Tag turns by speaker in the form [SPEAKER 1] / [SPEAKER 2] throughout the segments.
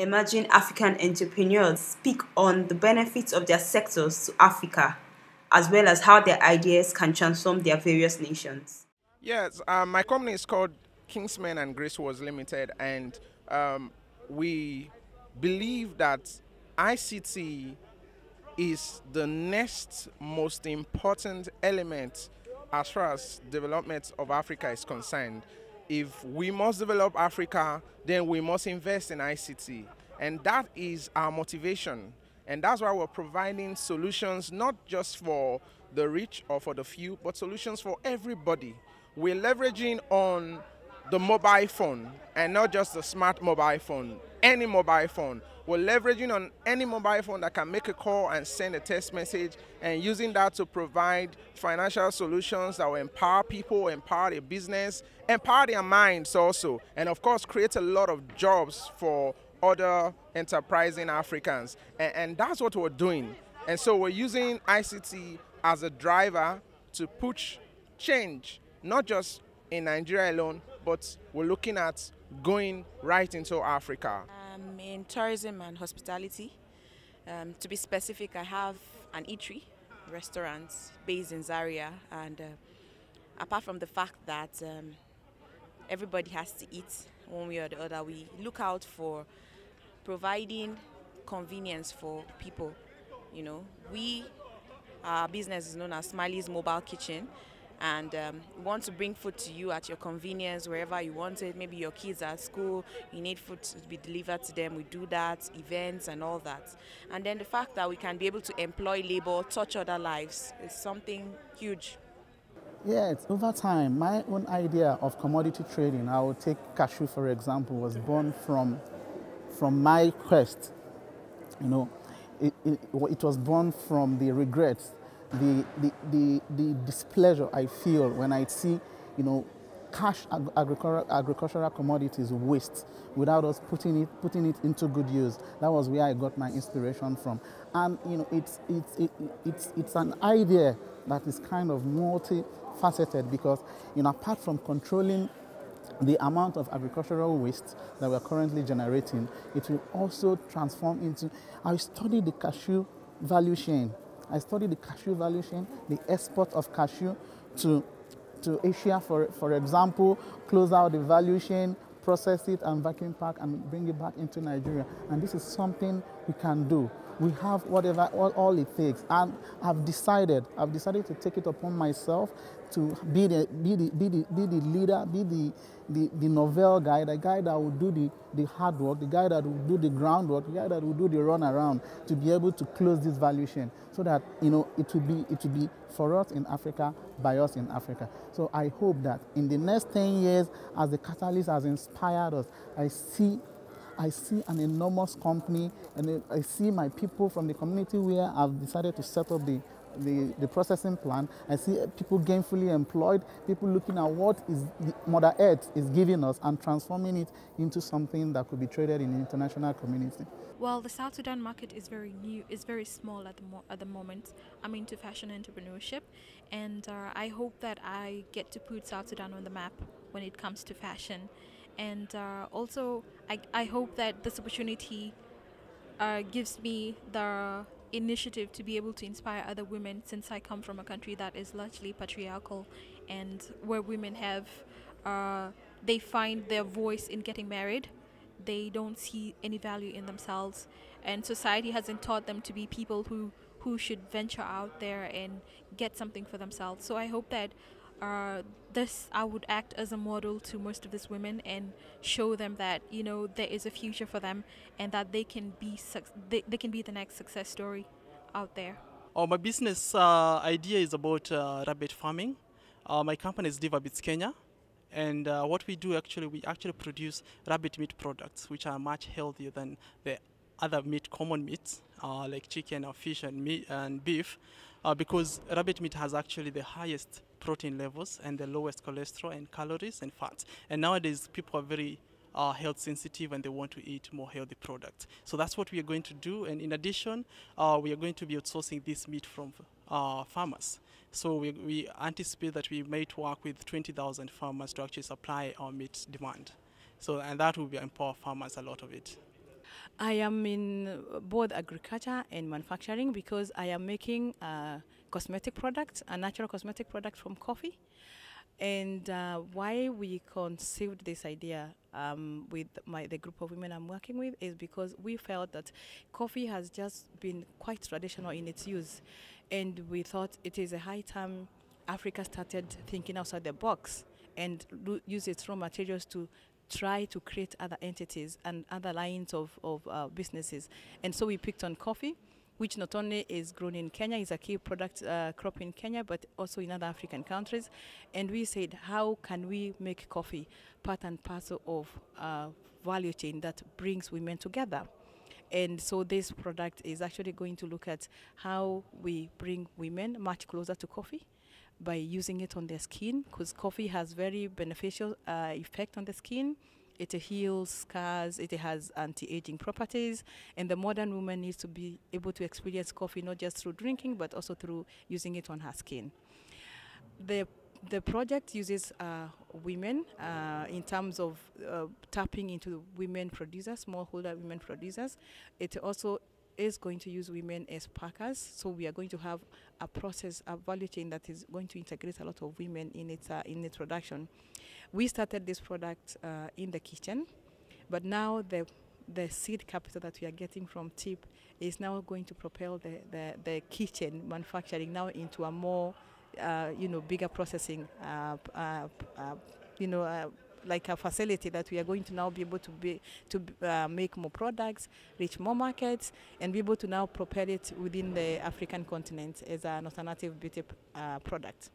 [SPEAKER 1] emerging African entrepreneurs speak on the benefits of their sectors to Africa, as well as how their ideas can transform their various nations.
[SPEAKER 2] Yes, um, my company is called Kingsmen and Grace Wars Limited, and um, we believe that ICT is the next most important element as far as development of Africa is concerned. If we must develop Africa, then we must invest in ICT. And that is our motivation. And that's why we're providing solutions not just for the rich or for the few, but solutions for everybody. We're leveraging on the mobile phone and not just the smart mobile phone, any mobile phone. We're leveraging on any mobile phone that can make a call and send a text message and using that to provide financial solutions that will empower people, empower their business, empower their minds also, and of course create a lot of jobs for other enterprising Africans. And, and that's what we're doing. And so we're using ICT as a driver to push change, not just in Nigeria alone, but we're looking at going right into Africa.
[SPEAKER 3] Um, in tourism and hospitality. Um, to be specific, I have an eatery restaurant based in Zaria, and uh, apart from the fact that um, everybody has to eat one way or the other, we look out for providing convenience for people. You know, we, our business is known as Smiley's Mobile Kitchen, and um, want to bring food to you at your convenience wherever you want it. Maybe your kids are at school, you need food to be delivered to them. We do that, events and all that. And then the fact that we can be able to employ labor, touch other lives is something huge.
[SPEAKER 4] Yes, over time, my own idea of commodity trading, I will take cashew for example, was born from, from my quest. You know, it, it, it was born from the regrets the, the, the, the displeasure I feel when I see, you know, cash ag agricultural, agricultural commodities waste without us putting it, putting it into good use. That was where I got my inspiration from. And, you know, it's, it's, it, it's, it's an idea that is kind of multifaceted because, you know, apart from controlling the amount of agricultural waste that we're currently generating, it will also transform into, I studied the cashew value chain I studied the cashew value chain, the export of cashew to, to Asia, for, for example, close out the value chain, process it and vacuum pack and bring it back into Nigeria. And this is something we can do. We have whatever, all, all it takes. And I've decided, I've decided to take it upon myself to be the, be the, be the, be the leader, be the, the, the novel guy, the guy that will do the, the hard work, the guy that will do the groundwork, the guy that will do the run around to be able to close this value chain so that you know it will be it will be for us in Africa by us in Africa. So I hope that in the next 10 years as the catalyst has inspired us, I see I see an enormous company and I see my people from the community where I've decided to set up the the, the processing plant. I see people gainfully employed, people looking at what is Mother Earth is giving us and transforming it into something that could be traded in the international community.
[SPEAKER 5] Well, the South Sudan market is very new, it's very small at the, at the moment. I'm into fashion entrepreneurship, and uh, I hope that I get to put South Sudan on the map when it comes to fashion. And uh, also, I, I hope that this opportunity uh, gives me the initiative to be able to inspire other women since I come from a country that is largely patriarchal and where women have uh, they find their voice in getting married. They don't see any value in themselves. And society hasn't taught them to be people who who should venture out there and get something for themselves. So I hope that uh, this I would act as a model to most of these women and show them that you know there is a future for them and that they can be they, they can be the next success story out there.
[SPEAKER 6] Oh, my business uh, idea is about uh, rabbit farming. Uh, my company is Divabits Kenya, and uh, what we do actually we actually produce rabbit meat products which are much healthier than the other meat common meats uh, like chicken or fish and meat and beef because rabbit meat has actually the highest protein levels and the lowest cholesterol and calories and fats. And nowadays, people are very uh, health sensitive and they want to eat more healthy products. So that's what we are going to do. And in addition, uh, we are going to be outsourcing this meat from uh, farmers. So we, we anticipate that we might work with 20,000 farmers to actually supply our meat demand. So and that will be empower farmers a lot of it.
[SPEAKER 7] I am in both agriculture and manufacturing because I am making a cosmetic product, a natural cosmetic product from coffee. And uh, why we conceived this idea um, with my, the group of women I'm working with is because we felt that coffee has just been quite traditional in its use. And we thought it is a high time Africa started thinking outside the box and use its raw materials to try to create other entities and other lines of, of uh, businesses. And so we picked on coffee which not only is grown in Kenya, is a key product uh, crop in Kenya, but also in other African countries. And we said, how can we make coffee part and parcel of a value chain that brings women together? And so this product is actually going to look at how we bring women much closer to coffee by using it on their skin, because coffee has very beneficial uh, effect on the skin it heals scars, it has anti-aging properties, and the modern woman needs to be able to experience coffee not just through drinking, but also through using it on her skin. The the project uses uh, women uh, in terms of uh, tapping into women producers, smallholder women producers. It also is going to use women as packers, so we are going to have a process, a value chain that is going to integrate a lot of women in its uh, in its production. We started this product uh, in the kitchen, but now the the seed capital that we are getting from TEEP is now going to propel the, the, the kitchen manufacturing now into a more, uh, you know, bigger processing, uh, uh, uh you know, uh, like a facility that we are going to now be able to be to uh, make more products, reach more markets, and be able to now propel it within the African continent as an alternative beauty product.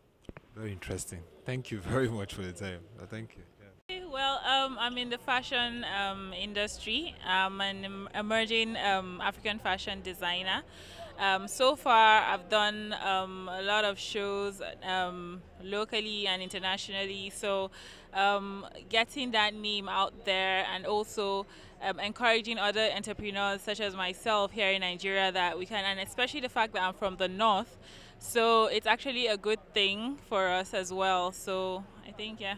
[SPEAKER 8] Very interesting. Thank you very much for the time. Uh, thank you.
[SPEAKER 9] Well, um, I'm in the fashion um, industry. I'm an emerging um, African fashion designer. Um, so far, I've done um, a lot of shows um, locally and internationally. So, getting that name out there and also encouraging other entrepreneurs such as myself here in Nigeria that we can, and especially the fact that I'm from the north. So it's actually a good thing for us as well. So I think, yeah.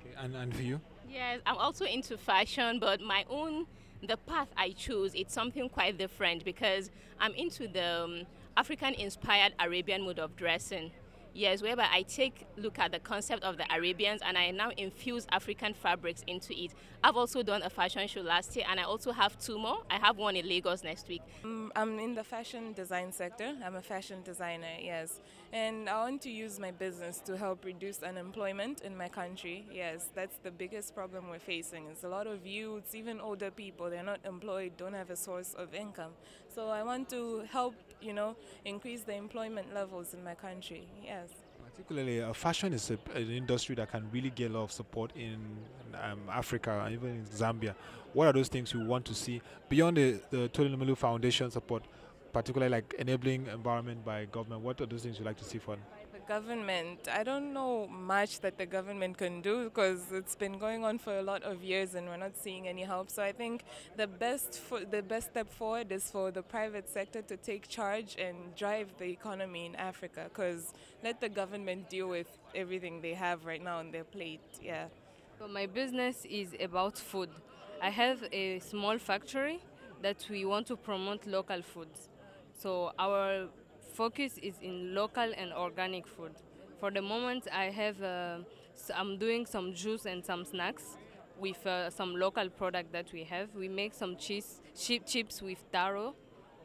[SPEAKER 8] Okay, and, and for you?
[SPEAKER 10] Yes, I'm also into fashion, but my own, the path I choose, it's something quite different because I'm into the um, African inspired Arabian mode of dressing. Yes, whereby I take look at the concept of the Arabians and I now infuse African fabrics into it. I've also done a fashion show last year and I also have two more. I have one in Lagos next week.
[SPEAKER 11] Um, I'm in the fashion design sector. I'm a fashion designer, yes. And I want to use my business to help reduce unemployment in my country. Yes, that's the biggest problem we're facing. It's a lot of youths, even older people, they're not employed, don't have a source of income. So I want to help, you know, increase the employment levels in my country. Yes.
[SPEAKER 8] Particularly, uh, fashion is a, an industry that can really get a lot of support in um, Africa and even in Zambia. What are those things you want to see beyond the, the Tony Elumelu Foundation support, particularly like enabling environment by government? What are those things you'd like to see for them?
[SPEAKER 11] Government, I don't know much that the government can do because it's been going on for a lot of years and we're not seeing any help. So I think the best the best step forward is for the private sector to take charge and drive the economy in Africa because let the government deal with everything they have right now on their plate. Yeah.
[SPEAKER 12] So my business is about food. I have a small factory that we want to promote local foods. So our focus is in local and organic food. For the moment, I have, uh, I'm doing some juice and some snacks with uh, some local product that we have. We make some cheese chip chips with taro,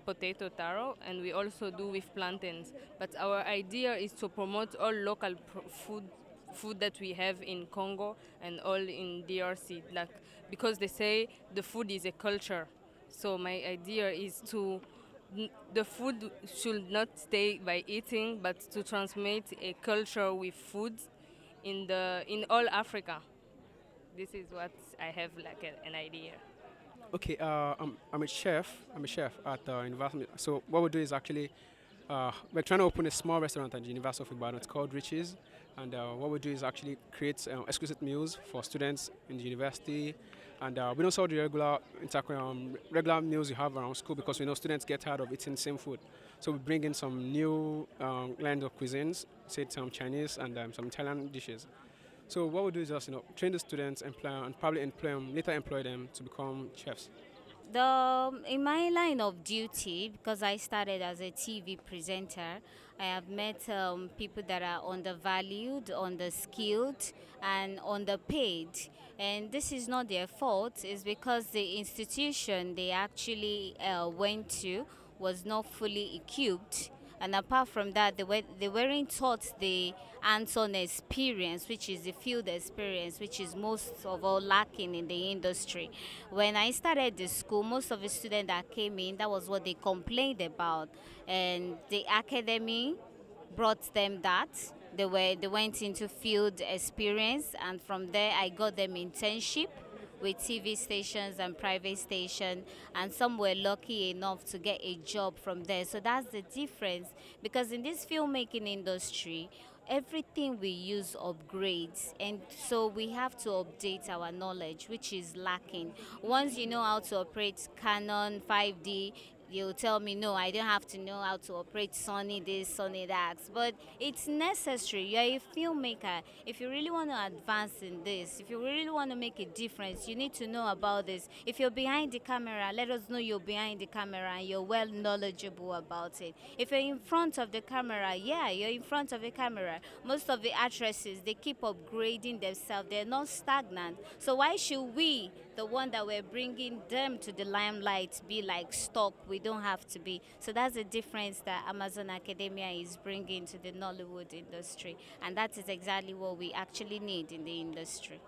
[SPEAKER 12] potato taro, and we also do with plantains. But our idea is to promote all local food food that we have in Congo and all in DRC, like because they say the food is a culture. So my idea is to the food should not stay by eating, but to transmit a culture with food in the in all Africa. This is what I have like a, an idea.
[SPEAKER 13] Okay, uh, I'm, I'm a chef. I'm a chef at the University. So what we do is actually uh, we're trying to open a small restaurant at the University of Ibadan. It's called Riches, and uh, what we do is actually create uh, exclusive meals for students in the university and uh, we don't sell the regular, um, regular meals you have around school because we know students get tired of eating the same food. So we bring in some new um, of cuisines, say some Chinese and um, some Italian dishes. So what we do is just you know train the students, employ and probably employ them, later employ them to become chefs.
[SPEAKER 14] The in my line of duty, because I started as a TV presenter, I have met um, people that are undervalued, underskilled, and underpaid. And this is not their fault. It's because the institution they actually uh, went to was not fully equipped and apart from that, they, were, they weren't taught the hands-on experience, which is the field experience, which is most of all lacking in the industry. When I started the school, most of the students that came in, that was what they complained about. And the academy brought them that. They, were, they went into field experience, and from there I got them internship with TV stations and private station, and some were lucky enough to get a job from there. So that's the difference because in this filmmaking industry, everything we use upgrades and so we have to update our knowledge which is lacking once you know how to operate canon 5d you'll tell me no i don't have to know how to operate sony this sony that. But it's necessary. You're a filmmaker. If you really want to advance in this if you really want to make a difference you need to know about this. If you're behind the camera let us know you're behind the camera and you're well knowledgeable about it. If you're in front of the camera yeah you're in front of the camera. Most of the actresses they keep upgrading themselves. They're not stagnant. So why should we the one that we're bringing them to the limelight be like stock we don't have to be. So that's the difference that amazon academia is bringing to the nollywood industry. And that is exactly what we actually need in the industry.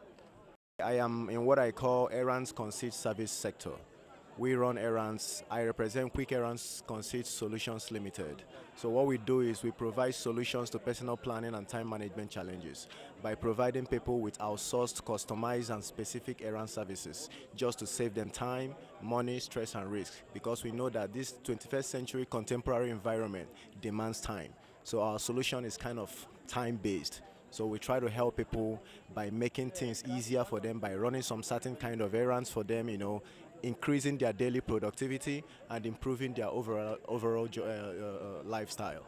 [SPEAKER 15] I am in what i call errands concierge service sector we run errands. I represent Quick Errands Concierge Solutions Limited. So what we do is we provide solutions to personal planning and time management challenges by providing people with outsourced, customized and specific errand services just to save them time, money, stress and risk because we know that this 21st century contemporary environment demands time. So our solution is kind of time based. So we try to help people by making things easier for them by running some certain kind of errands for them, you know, increasing their daily productivity and improving their overall, overall uh, uh, lifestyle?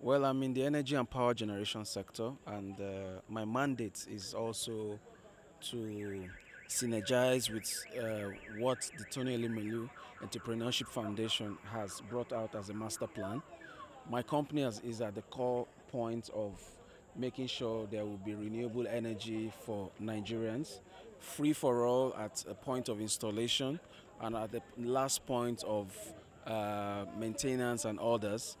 [SPEAKER 16] Well, I'm in the energy and power generation sector, and uh, my mandate is also to synergize with uh, what the Tony Elumelu Entrepreneurship Foundation has brought out as a master plan. My company is at the core point of making sure there will be renewable energy for Nigerians free for all at a point of installation and at the last point of uh, maintenance and orders.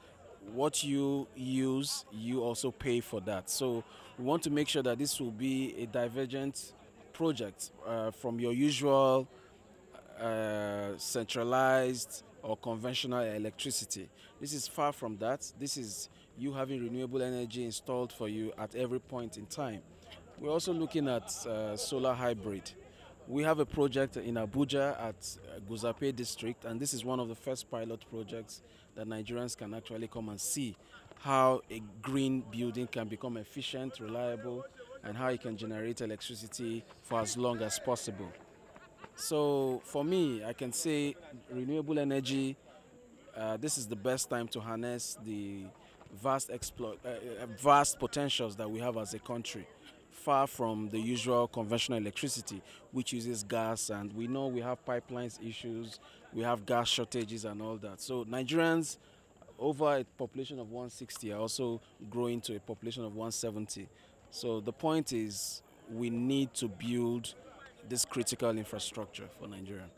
[SPEAKER 16] What you use, you also pay for that. So we want to make sure that this will be a divergent project uh, from your usual uh, centralized or conventional electricity. This is far from that. This is you having renewable energy installed for you at every point in time. We're also looking at uh, solar hybrid. We have a project in Abuja at uh, Guzape district, and this is one of the first pilot projects that Nigerians can actually come and see how a green building can become efficient, reliable, and how it can generate electricity for as long as possible. So for me, I can say renewable energy, uh, this is the best time to harness the vast, exploit, uh, uh vast potentials that we have as a country far from the usual conventional electricity, which uses gas. And we know we have pipelines issues, we have gas shortages and all that. So Nigerians, over a population of 160, are also growing to a population of 170. So the point is, we need to build this critical infrastructure for Nigeria.